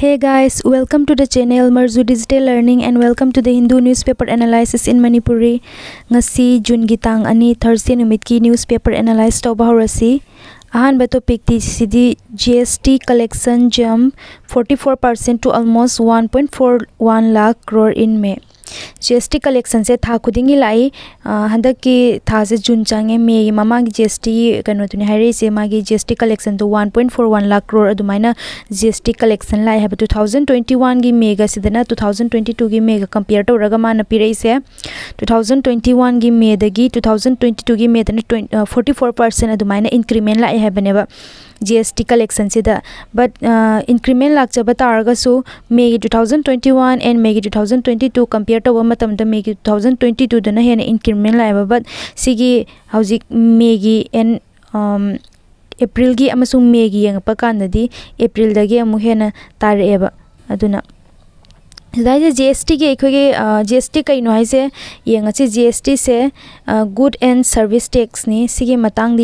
Hey guys, welcome to the channel Marzu Digital Learning and welcome to the Hindu Newspaper Analysis in Manipuri. Ngasi Jun gitang ani Thursday numitki newspaper analyze to bahorasi. Ahan beto topic ti sidi GST collection jump 44% to almost 1.41 lakh crore in May. G S T collection से था, खुद लाई। हंक की था से जून चंगे मे ममा जी एस टी कहोनी है मागी जी एस टी कलेक्शन तो one point four one lakh crore अदुमाइना G S T collection लाई है टू थाउज़ेंड ट्वेंटी वन की मेगा ट्वेंटी टू की मेगा कंपेयर तौर माना पीरईसे टू थाउज़ेंड ट्वेंटी वन की मेदगी टू थाउज़ेंड ट्वेंटी टू की मेदना फोर्टी फोर परसेंट अदुमाइना इंक्रीमेंट लाई है जी एस टी कलेक्शन से but increment तारगसु May two thousand twenty one and May two thousand twenty two compare तब May two thousand twenty two हेन increment लाए but सिगी हजिक मे एंड एप्रिल की मे की हेन तारेब अदुना दाइजे जी एस टी के अखोगे जी एस टी कई है जी एस टी से गुड एंड सर्विस टैक्स ने सिगे मतंग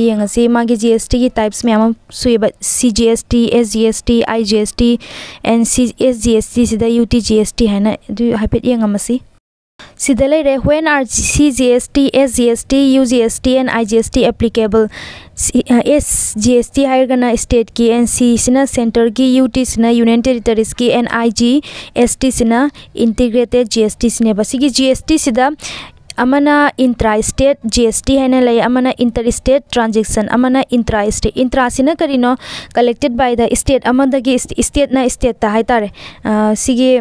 जी एस टी की टाइप्स मैम सुब C G S T S G S T I G S T and C S G S T से U T G S T है हाइफेट ये सिदा लेरे when are C G S T S G S T U G S T and I G S T applicable S G S T है state की N C centre की U T union territories की N I G S T integrated G S T G S T Amna intra state G S T है लय inter state transaction, अमना intra state intra से करीनो collected by the state अमदगी state ना state है सिगे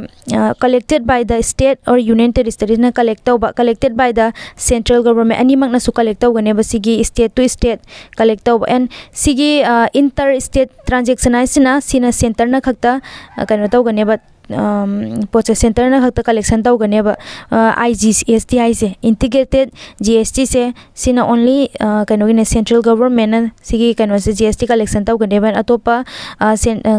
कलेक्टेड बाय द स्टेट और यूनियन टेरीटरी ना collect तौब collected by the central government अनि मक ना कलेक्ट तौगने बसिगे स्टेट टू स्टेट कलेक्ट तौब। एंड सिगे इंटर स्टेट ट्रांजेक्शन आइसिना सेंटर ना खक्ता कनो पोचे सेंटर खत कलेक्शन तौगने आई जी एस टी से इंटीग्रेटेड जी एस टी से ओनली कनो सेंट्रल गवर्नमेंट कनो से जी एस टी कलेक्शन तौगने अतोप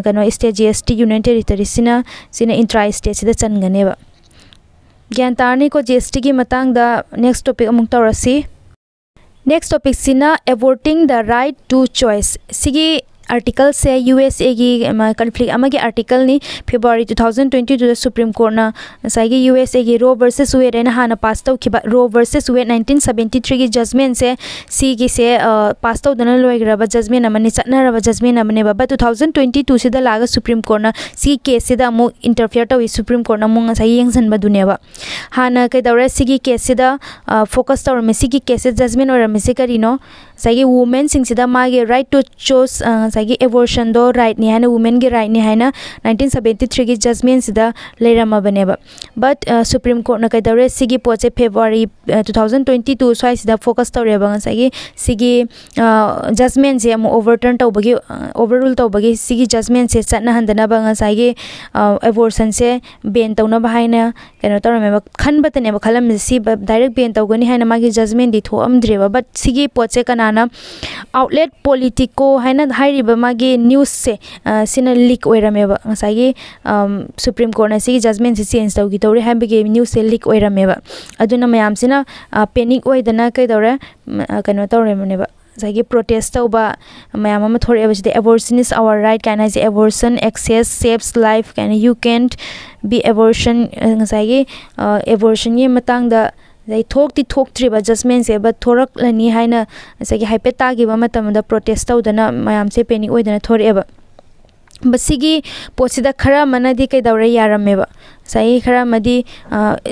कनो state G S T union territory सिना इंट्रा स्टेट से चनगने ज्ञान तारनी को जी एस टी की नेक्स्ट टॉपिक अमुक तौरसी नेक्स्ट टॉपिक सिना एवोटिंग द राइट टू चॉइस सिगी आर्टिकल से यूएसए की कन्फ्लिक्ट अमगे आर्टिकल नि फेब्रुआरी 2022 द सुप्रीम कोर्ट ना साइगे यूएसए की रो वर्सेस वेट है हाँ पास तौ रो वर्सेस वेट 1973 की जजमेंट से सी की से पास तौ दना लोइग्रब जजमेंट अमनि चटनरब जजमेंट अमने बा 2022 से लाग सुप्रीम कोर्ट ना केस मु इंटरफियर तौ सुप्रीम कोर्ट ना मुंग साइ यंगसन बदुनेबा हाना कै दौरे सी सही वुमेन सिंह मागे राइट टू चोस सही एबोर्शन दो राइट नहीं है वुमेन की राइट ने है 1973 की जजमेंट सिदा लेरमबने बट सुप्रीम कोर्ट ने कदरे सिगी पोचे फेब्रुअरी 2022 स्वाई सिदा फोकस तौरे बंग सही सिगी जजमेंट से हम ओवरटर्न तौबगी ओवररूल तौबगी सिगी जजमेंट से चटना से कनो तौर खनबतने खलम से डायरेक्ट तौगनी है मागी जजमेंट दी थोम बट सिगी पोचे कना कनाना आउटलेट पोलिटिको हैन हाइरिबा मागे न्यूज़ से सिना लीक ओइरामेबा ngसाigi supreme court na si judgment si change tau gi tore habi ge news se leak oirameba aduna mayam sina panic oidana kai tore kano tore maneba जागे protest तब मैम थोड़े एबोर्सन इज़ आवर राइट कहना है abortion access saves life कहना you can be abortion abortion abortion ये मतंगदा दै थोक्ति थोक्त्रिबा जजमेंट से बट थोरक्लनी हाइना सगी हाइपेट तागिबा मतमदा प्रोटेस्ट तौदना मयाम से पेनिक ओइदना थोरेबा बसिगी पोसिदा खरा मनदी कइदौरे यारमेबा सही खरा मदी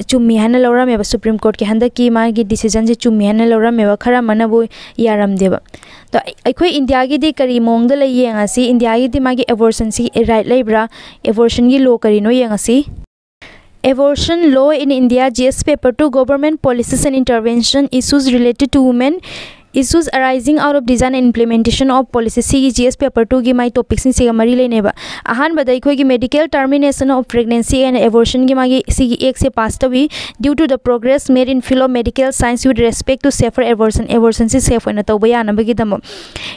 चुम्मी हाना लौरमेबा सुप्रीम कोर्ट के हंदक की मागी डिसीज़न से चुम्मी हाना लौरमेबा खरा मनबु यारमदेबा तो अखोई इंडिया की दी करी मोंग Abortion law in India, GS paper 2 government policies and intervention issues related to women issues arising out of design and implementation of policy C GS paper 2 की my topic sin सिगा मरी लेने की medical termination of pregnancy and abortion की मागी सी एक से पास तभी due to the progress made in field of medical science with respect to safer abortion abortion से safe होना तो बया नबगी दम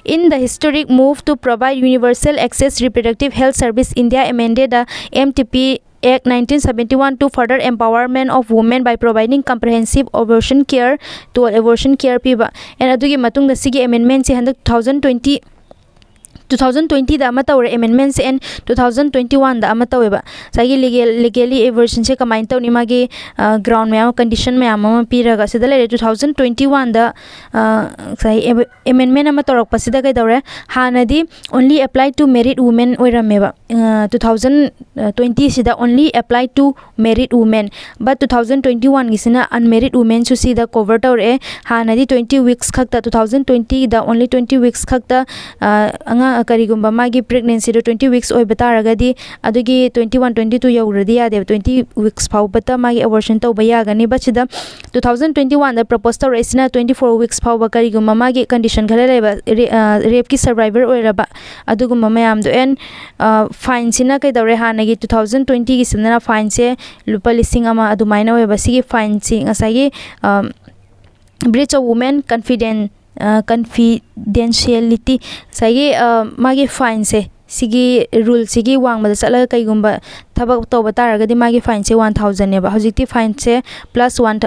in the historic move to provide universal access reproductive health service India amended the MTP Act 1971 to further empowerment of women by providing comprehensive abortion care to abortion care piba and adugi matung da sigi amendment se handak 2020 2020 twenty amendments and 2021 thousand twenty one legally legally abortion से कम तौनी मांग ground मैम condition मैम पी रहा है two thousand twenty one amendment तौरप से कौर Hadi only apply to married women two thousand only apply to married women but two thousand twenty one unmarried cover तौर हाँ ट्वेंटी वीक्स खत to twenty only twenty weeks खत ꯀꯔꯤꯒꯨꯝꯕ ꯃꯥꯒꯤ ꯄ꯭ꯔꯦꯒꯅꯦꯟꯁꯤꯗꯣ twenty weeks ꯑꯣꯏꯕ ꯇꯥꯔꯒꯗꯤ ꯑꯗꯨꯒꯤ ꯇ꯭ꯋꯦꯟꯇꯤ ꯋꯥꯟ ꯇ꯭ꯋꯦꯟꯇꯤ ꯇꯨ ꯌꯧꯔꯗꯤ ꯌꯥꯗꯦꯕ ꯇ꯭ꯋꯦꯟꯇꯤ ꯋꯤꯛꯁ ꯐꯥꯎꯕꯇ ꯃꯥꯒꯤ ꯑꯦꯕꯣꯔꯁꯟ ꯇꯧꯕ ꯌꯥꯒꯅꯤꯕ ꯁꯤꯗ ꯇꯨ ꯊꯥꯎꯖꯟ ꯇ꯭ꯋꯦꯟꯇꯤ ꯋꯥꯟꯗ ꯄ꯭ꯔꯄꯣꯁ ꯇꯧꯔꯛꯏꯁꯤꯅ ꯇ꯭ꯋꯦꯟꯇꯤ ꯐꯣꯔ ꯋꯤꯛꯁ ꯐꯥꯎꯕ ꯀꯔꯤꯒꯨꯝꯕ ꯃꯥꯒꯤ ꯀꯟꯗꯤꯁꯟ ꯈꯔ ꯂꯩꯕ ꯔꯦꯞꯀꯤ ꯁꯔꯚꯥꯏꯚꯔ ꯑꯣꯏꯔꯕ ꯑꯗꯨꯒꯨꯝꯕ ꯃꯌꯥꯝꯗꯣ ꯑꯦꯟ ꯐꯥꯏꯟꯁꯤꯅ ꯀꯩꯗꯧꯔꯦ ꯍꯥꯟꯅꯒꯤ ꯇꯨ ꯊꯥꯎꯖꯟ ꯇ꯭ꯋꯦꯟꯇꯤꯒꯤꯁꯤꯗꯅ ꯐꯥꯏꯟꯁꯦ ꯂꯨꯄꯥ ꯂꯤꯁꯤꯡ ꯑꯃ ꯑꯗꯨꯃꯥꯏꯅ ꯑꯣꯏꯕ ꯁꯤꯒꯤ ꯐꯥꯏꯟꯁꯤ ꯉꯁꯥꯏꯒꯤ ꯕ꯭ꯔꯤꯆ ꯑꯣꯐ ꯋꯨꯃꯦꯟ ꯀꯟꯐꯤꯗꯦꯟ ꯀꯟꯐꯤꯗꯦꯟꯁꯤꯌꯦꯂꯤꯇꯤ ꯉꯁꯥꯏꯒꯤ ꯃꯥꯒꯤ ꯐꯥꯏꯟꯁꯦ ꯁꯤꯒꯤ ꯔꯨꯜꯁꯤꯒꯤ ꯋꯥꯡꯃꯗ ꯆꯠꯂꯒ ꯀꯩꯒꯨꯝꯕ ꯊꯕꯛ ꯇꯧꯕ ꯇꯥꯔꯒꯗꯤ ꯃꯥꯒꯤ ꯐꯥꯏꯟꯁꯦ ꯋꯥꯟ ꯊꯥꯎꯖꯟꯅꯦꯕ ꯍꯧꯖꯤꯛꯇꯤ ꯐꯥꯏꯟꯁꯦ ꯄ꯭ꯂꯁ ꯋꯥꯟ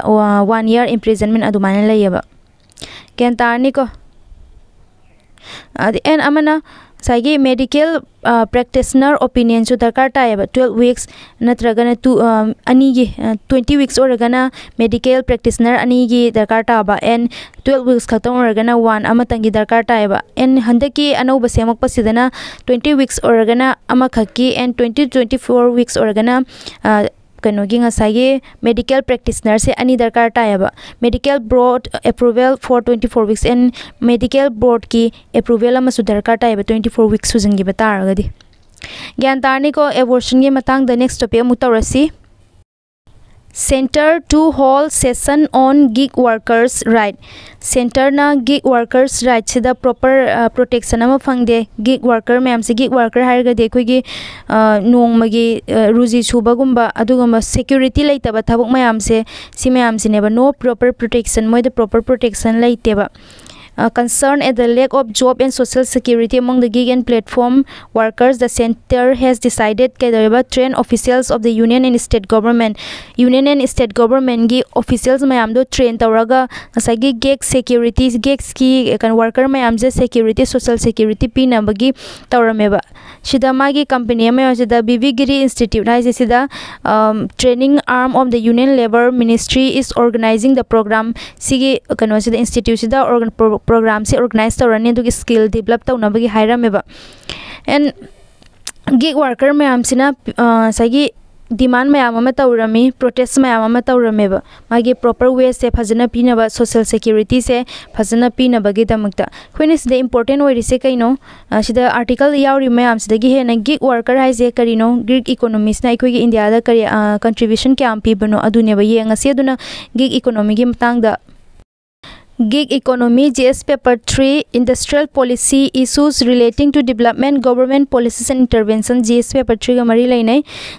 ꯋꯥꯟ ꯏꯌꯔ ꯏꯝꯄ꯭ꯔꯤꯖꯟꯃꯦꯟ ꯑꯗꯨꯃꯥꯏꯅ ꯂꯩꯌꯦꯕ ꯒ꯭ꯌꯥꯟ ꯇꯥꯔꯅꯤꯀꯣ ꯑꯦꯟ ꯑꯃꯅ साइगे मेडिकल प्रैक्टिसनर ओपिनियन सु दरकार ताएब ट्वेल्व वीक्स नत्रगन टू अनी ट्वेंटी 20 वीक्स मेडिकल प्रैक्टिसनर अनी दरकार ताबा एंड 12 वीक्स खतम ओरगना वन अमतंग गी दरकार ताएब एंड हंदकी अनोब सेमक पसिदना 20 वीक्स ओरगना अमखकी ट्वेंटी ट्वेंटी फोर वीक्स ओरगना ꯀꯩꯅꯣꯒꯤ ꯉꯁꯥꯏꯒꯤ ꯃꯦꯗꯤꯀꯦꯜ ꯄ꯭ꯔꯦꯛꯇꯤꯁꯅꯔꯁꯦ ꯑꯅꯤ ꯗꯔꯀꯥꯔ ꯇꯥꯏꯌꯦꯕ medical board approval four twenty four weeks N medical ꯕꯣꯔꯗꯀꯤ approval ꯑꯃꯁꯨ ꯗꯔꯀꯥꯔ ꯇꯥꯏꯌꯦꯕ ꯇ꯭ꯋꯦꯟꯇꯤ ꯐꯣꯔ ꯋꯤꯛꯁ ꯁꯨꯖꯟꯈꯤꯕ ꯇꯥꯔꯒꯗꯤ ꯒ꯭ꯌꯥꯟ ꯇꯥꯔꯅꯤꯀꯣ ꯑꯦꯕꯣꯔꯁꯟꯒꯤ ꯃꯇꯥꯡꯗ ꯅꯦꯛꯁ ꯇꯣꯄꯤꯛ ꯑꯃꯨꯛ ꯇꯧꯔꯁꯤ Gig workers right sida proper uh, protection ama phangde gig worker mayam se gig worker har ga de khoi gi uh, nong magi uh, ruji chuba gumba aduguma security leitaba thabuk mayam se si mayam se neba no proper protection moi the proper protection leiteba uh, concern at the lack of job and social security among the gig and platform workers, the center has decided to train officials of the union and state government. Union and state government gi officials mayam do train tawraga ngasagi gig security gig ki kan worker mayam je security social security pina bagi tawrameba. Shida magi company ama sida Bibigiri Institute hai sida um, training arm of the union labor ministry is organizing the program sigi kan sida institute sida organ ama tawrameба magi proper way se phajana pinaba social security se phajana pinabagi damakta khoine sida important oi rise kaino sida article yauri mayam sida gi hena gig worker haise karino gig economies na ikoi india da kari contribution kyam pi bano adune ba yenga se aduna gig economy gi matang da Gig Economy GS Paper 3 Industrial Policy Issues Relating to Development Government Policies and Intervention GS Paper 3 ga mari lainai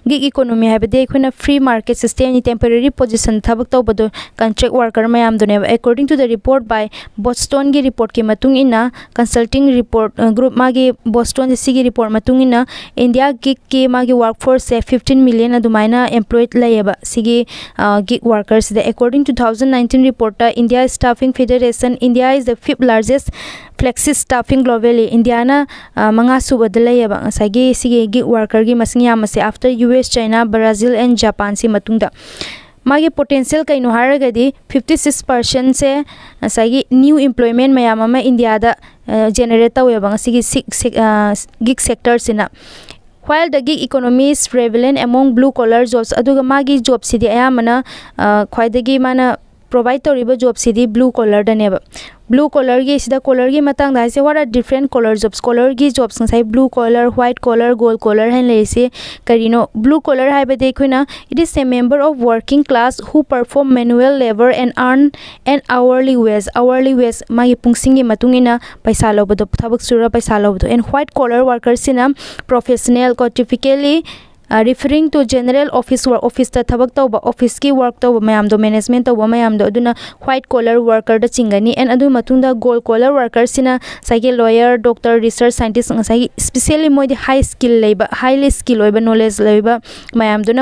Gig Economy habade khuna free market system ni temporary position thabak taw tawbado contract worker mayam done according to the report by Boston gi report ki matung ina consulting report uh, group magi Boston si gi report matung ina India gig ki magi workforce se 15 million adumaina employed layaba sigi uh, gig workers the according to 2019 report uh, India staffing Federation, India is the fifth largest flexi staffing globally. India na uh, mga subad layaba ngasagi sige gig worker gi masing yamase after US, China, Brazil and Japan si matungda. मागे potential कई हारगदी fifty six percent से नसागी new employment मैम India generate तौब gig sector सिना while the gig economy is prevalent among blue collar jobs aduga magi job sidi ayamana khwaidagi mana sida collar gi matang da se what are different color jobs color gi jobs sai blue collar white collar gold collar hen le se karino blue collar hai ba dekhuna it is a member of working class who perform manual labor and earn an hourly wage hourly wage magi pungsing gi matungina paisa lobodo thabak sura paisa professional certificately referring to general office work office ta thabak tawba office ki work tawba mayam do management tawba mayam do aduna white collar worker da chingani and adu matunda gold collar worker sina sage lawyer doctor research scientist ngasai especially moi di high skill leiba highly skill oiba knowledge leiba mayam do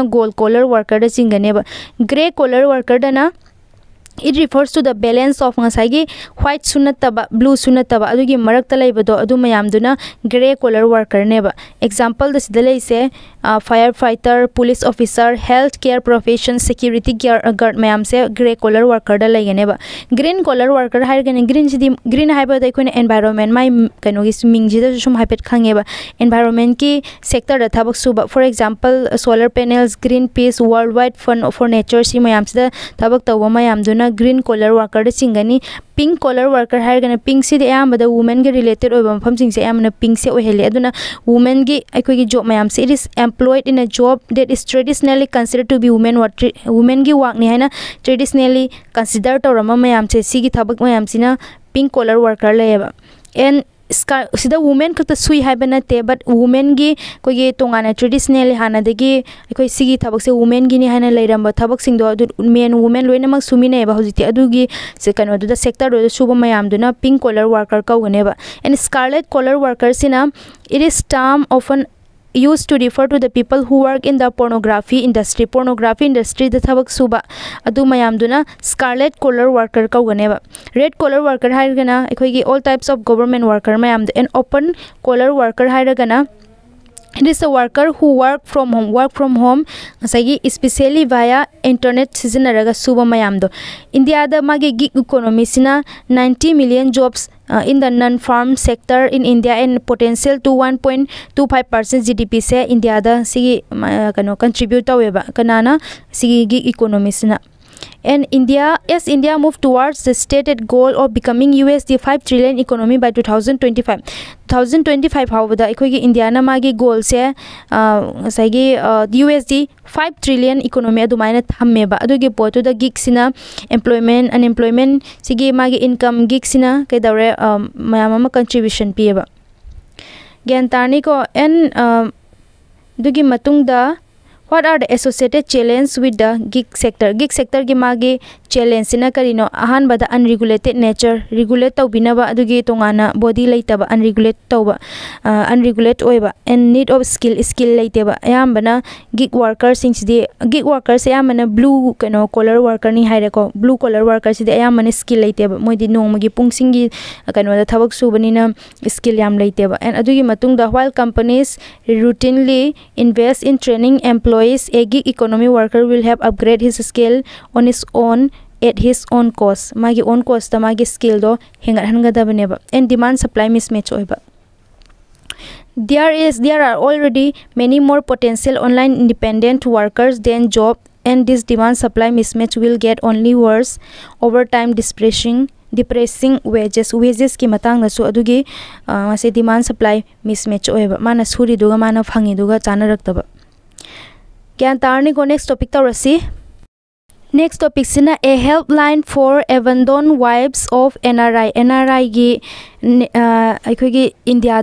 it refers to the balance of Masai white सू नब blue सू नब अगरबदों grey colour worker नेब example से fire fighter police officer health care profession security care guard ma'am से grey colour worker लेगेनेब green colour worker है ग्रीन से ग्रीन है एनवायरमेंट मा कहीं सूम हाइपेट खाएब एनवायरमेंट की सेक्टर थब सूब for example solar panels Greenpeace World Wide Fund for Nature से मैम से तब तब मैम ग्रीन कलर वर्कर चिंगनी पिंक कलर वर्कर है पिंक से अब वुमेन के रिलेटेड मफम से अयामना पिंक से वुमेन की जॉब मैम से it is employed in a job that is traditionally consider to be women women की वाकनी है ट्रेडिशनली कंसीडर तौर मैम से थब मैम ꯁ꯭ꯀꯥꯔ ꯁꯤꯗ ꯋꯨꯃꯦꯟ ꯈꯛꯇ ꯁꯨꯏ ꯍꯥꯏꯕ ꯅꯠꯇꯦ ꯕꯠ ꯋꯨꯃꯦꯟꯒꯤ ꯑꯩꯈꯣꯏꯒꯤ ꯇꯣꯉꯥꯟꯅ ꯇ꯭ꯔꯦꯗꯤꯁꯅꯦꯜ ꯍꯥꯟꯅꯗꯒꯤ ꯑꯩꯈꯣꯏ ꯁꯤꯒꯤ ꯊꯕꯛꯁꯦ ꯋꯨꯃꯦꯟꯒꯤꯅꯤ ꯍꯥꯏꯅ ꯂꯩꯔꯝꯕ ꯊꯕꯛꯁꯤꯡꯗꯣ ꯑꯗꯨ ꯃꯦꯟ ꯋꯨꯃꯦꯟ ꯂꯣꯏꯅꯃꯛ ꯁꯨꯃꯤꯟꯅꯩꯕ ꯍꯧꯖꯤꯛꯇꯤ ꯑꯗꯨꯒꯤ ꯀꯩꯅꯣꯗꯨꯗ ꯁꯦꯛꯇꯔꯗꯨꯗ ꯁꯨꯕ ꯃꯌꯥꯝꯗꯨꯅ ꯄꯤꯡ ꯀꯣꯂꯔ ꯋꯥꯔꯀꯔ ꯀꯧꯒꯅꯦꯕ and scarlet colour ꯋꯥꯔꯀꯔꯁꯤꯅ it is term often used to refer to the people who work in the pornography industry. Pornography industry the thabak suba. Adu mayam duna scarlet collar worker kauganeba red collar worker hairgana ekhoi all types of government worker mayam and open collar worker hairgana it is a worker who work from home work from home ngasagi especially via internet sizinaraga suba mayam do india da magi gig economy sina 90 million jobs uh, in the non-farm sector in India and potential to 1.25% GDP se India da sigi uh, kano contribute taweba kanana sigi gig economy sina and India as India move towards the stated goal of becoming USD 5 trillion economy by 2025 2025 ꯐꯥꯎꯕꯗ ꯑꯩꯈꯣꯏꯒꯤ ꯏꯟꯗꯤꯌꯥꯅ ꯃꯥꯒꯤ ꯒꯣꯜꯁꯦ ꯉꯁꯥꯏꯒꯤ U S D five trillion economy ꯑꯗꯨꯃꯥꯏꯅ ꯊꯝꯃꯦꯕ ꯑꯗꯨꯒꯤ ꯄꯣꯠꯇꯨꯗ ꯒꯤꯛꯁꯤꯅ employment unemployment ꯁꯤꯒꯤ ꯃꯥꯒꯤ ꯏꯟꯀꯝ ꯒꯤꯛꯁꯤꯅ ꯀꯩꯗꯧꯔꯦ ꯃꯌꯥꯝ ꯑꯃ ꯀꯟꯇ꯭ꯔꯤꯕ꯭ꯌꯨꯁꯟ ꯄꯤꯌꯦꯕ ꯒ꯭ꯌꯥꯟ ꯇꯥꯔꯅꯤꯀꯣ ꯑꯦꯟ ꯑꯗꯨꯒꯤ ꯃꯇꯨꯡꯗ what are the associated challenges with the gig sector gig sector gi magi चेलें कहीं अहानद अनरीगुलेटेड नेचर रिगुलेट तौब अगे तोना बोडी लेट अनरीगुलेट तब अनरीगुलेट हो नीट ऑफ़ स्किल स्किल लेटेब अहमना गिग वर्कर्स गिग वर्कर्स अहमन ब्लू कैनो कॉलर वर्कर है ब्लू कॉलर वर्कर से अहमन स्किल लेटेब मोदी नोम की पुसिंग कनोद सूबनी स्किल लेटेब एंड अगल companies routinely invest in training employees a gig economy worker will have upgrade his skill on his own at his own cost. Magi own cost ta magi skill do hengat hangadabneba and demand supply mismatch oiba. There is there are already many more potential online independent workers than job and this demand supply mismatch will get only worse over time depressing depressing wages wages ki matang na su adugi uh, demand supply mismatch oiba mana suri duga mana phangi duga chana raktaba क्या तारने को next topic तौरसी next topic से ना a helpline for abandon wives of N R I N R I की India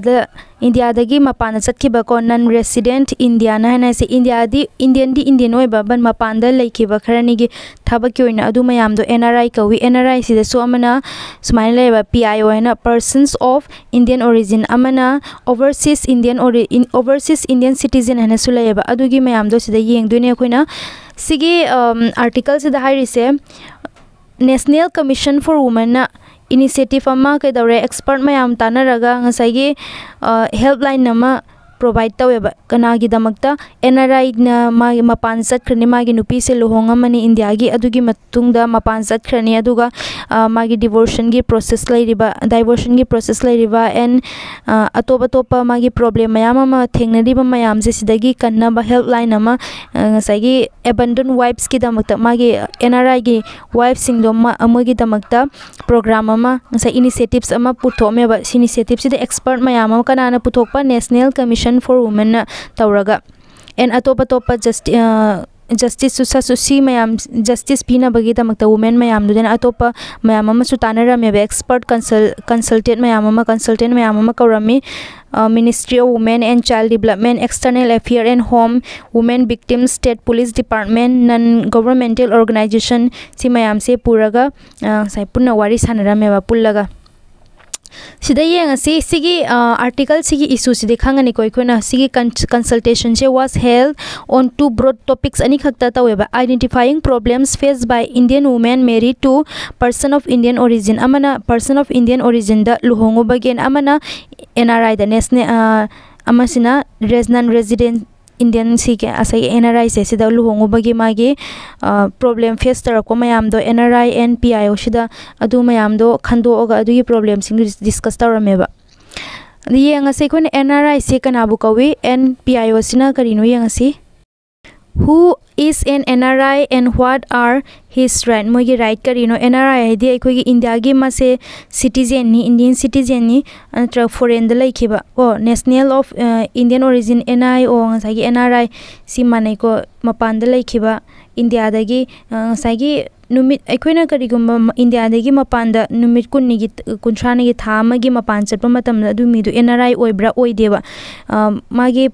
India दगी मपान चतको नन रेसीडेंट इंडिया है इंडिया इंडियन इंडियन हो बन मपान लेखब खरनी की थबक एन आर आई कौ एन आर आई से सूमायब पी आई ओ है persons of Indian origin overseas Indian overseas Indian citizen है मैम येंगने सिगी आर्टिकल से दहाइरिसे नेशनल कमीशन फॉर वुमेन ना इनिशिएटिव अमा कई दौरे एक्सपर्ट मैम तानरगा हेल्पलाइन अमा प्रोवाइड तौब कनागीदमक्ता एन आर आई मपान मागी नुपी से लुहोंगमनी इंडिया की मपान मागी डिवोर्शन की प्रोसेस लैरिबा डाइवोर्शन की प्रोसेस एन अतोप मागी प्रॉब्लम अमा थेंगनरिबा मयाम से कन्नबा हेल्पलाइन ngसाई एबंडन वाइफ्स की दमक्ता मागी एन आर आई की वाइफ सिंगदो अमगी दमक्ता प्रोग्राम अमा ngसाई इनिशिएटिव्स अमा कमीशन फॉर वुमेन तौरगा एन अतोप अतोप जस्टि जस्टिस सुसा मैम जस्टिस पीनबगीदमक वुमेन मैम अतोप मैम तानरमेब एक्सपर्ट कंसल कंसल्टेंट मैम कंसल्टेंट मैम कौरमी Ministry of Women and Child Development External Affair and Home women victim state police department non governmental organisation से मैम से पुरगा पुनः वारी सानरमेब पुलगा सिदा आर्टिकल सिगी इशू सिदे खांगनी सिगी कंसल्टेशन से was held on two broad topics अनि खक्ता तवेबा identifying problems face by Indian women married to person of Indian origin Amna person of Indian origin the लुहोंगो बगेन अमना एनआरआई द नेशनल अमसिना रेजनन रेजिडेंट इंडियन सी के एन आर आई से लुहोंगे मागी प्रॉब्लम फेस तरक ma'am N R I N P I O ma'am खनदोगी प्रॉब्लम डिस्कस तौरमेब येंगे एन आर आई से कनाबू कौई N P I O करीनो येंगे who is an NRI and what are his right मोगी right करी नो NRI है दिया कोई इंडिया की मासे citizen नि Indian citizen नि अंतर foreign Dalai खिबा O national of uh, Indian origin NI O ngसागी NRI सी माने को मपान दलाई खिबा इंडिया दगी ngसागी नुमित अखोइना करिगुम इंडिया दगी मपान द नुमित कुन्निगी कुंथ्रानिगी था अमगी मपान चटप मतम अदु मिदु NRI ओइब्रा ओइदेबा मागी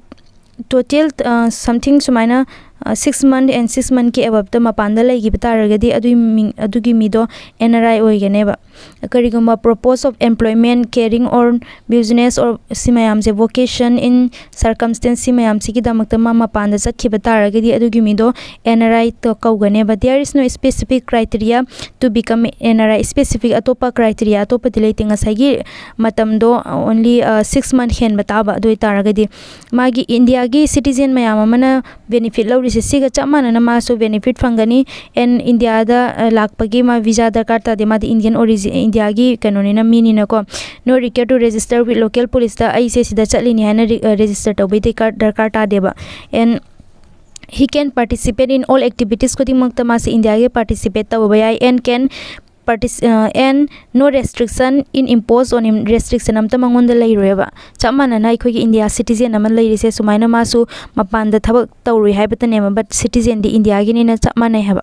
total uh, something sumaina six month and six month के एबब मपान मीदो एन आर आई होगनेब करीगुम प्रपोज ऑफ़ एम्प्लॉयमेंट केयरिंग और बिज़नेस और सिमयाम से वोकेशन इन सर्कमस्टेंस सिमयाम सिगीदमक मा मपान चतखिब तारगदी एन आर आई तो कौगनेब there is no specific criteria to become N R I specific Atop criteria अतोप लेते ओनली सिक्स मंथ हेन बताबा दुई तारगदी मागी इंडिया की सिटीजन अमना बेनिफिट लौरी से मासु बेनिफिट फंगनी इंडिया लाप की मा विजा दरकार तादे मा इंडियन ओरीज इंडिया की कनोनी मीनी नको no require to register with local police दा है से रजिस्टर तौबे दरकार तादेबा can participate in all activities ko dimak ta mas india ge participate ta ba and can uh, roeba chamana na khoi india citizen am lai rise sumaina masu mapan da thabak tawri haibata ne but citizen di india gi ni na chamana haba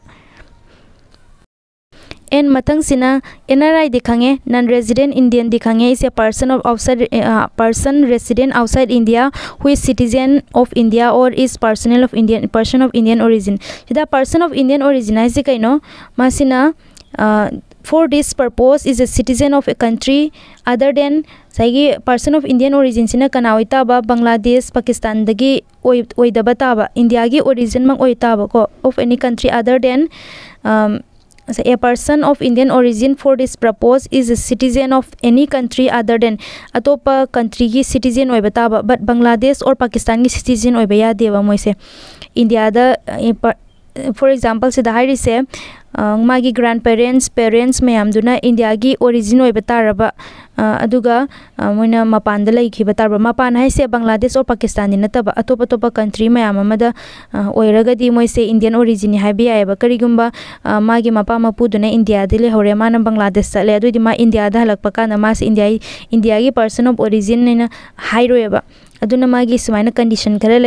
and matang sina nri dikhange non resident indian dikhange is a person of outside uh, person resident outside india who is citizen of india or is personnel of indian person of indian origin the person of indian origin is kaino masina uh, for this purpose is a citizen of a country other than सही person of Indian origin से कनाता बंग्लादेश पाकिस्तान ताब India की origin ओरीजनमकताबको of any country other than a person of Indian origin for this purpose is a citizen of any country other than अटोप country की citizen होब but Bangladesh और पाकिस्तान की citizen होब यादेब इंडिया फॉर एग्ज़ाम्पल से मागी ग्रैंड पेरेंट्स पेरेंट्स मैम India की ओरिजिन मोना मपान लेखिब मपान है बांग्लादेश और पाकिस्तान नतब अतोप अतोप कंट्री मैम मोइसे इंडियन ओरिजिन है याब करीगुब मागी मपा मपुदुना इंडिया लेहौरे मान बांग्लादेश चले मा इंडिया हलप मास इंडिया इंडिया की पर्सन ऑफ़ ओरिजिन है मागी सुमाइना कंडीशन खरा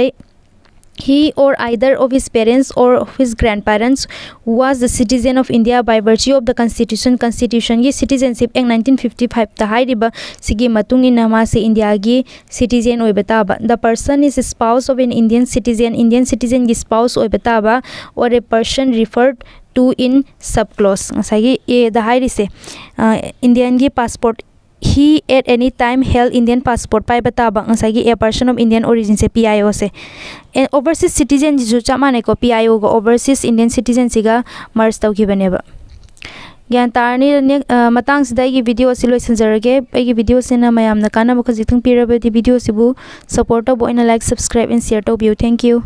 he or either of his parents or his grandparents was the citizen of India by virtue of the constitution constitution gi citizenship act 1955 ta hairiba sigi matung in nama se India gi citizen oi betaba the person is a spouse of an Indian citizen Indian citizen gi spouse oi betaba or a person referred to in subclause ngasai e da hairi se uh, Indian gi passport he at any time held Indian passport pai bataba ngasagi a person of Indian origin se PIO se and overseas citizen ju chamane ko PIO go overseas Indian citizen siga merge tawkhibane ba ज्ञान तारनी Matang video से लोसनजरगे video से मैम कानब खजिथं पीरबदी video से support तब लाइक सब्सक्राइब एंड शेयर तौबियो थैंक यू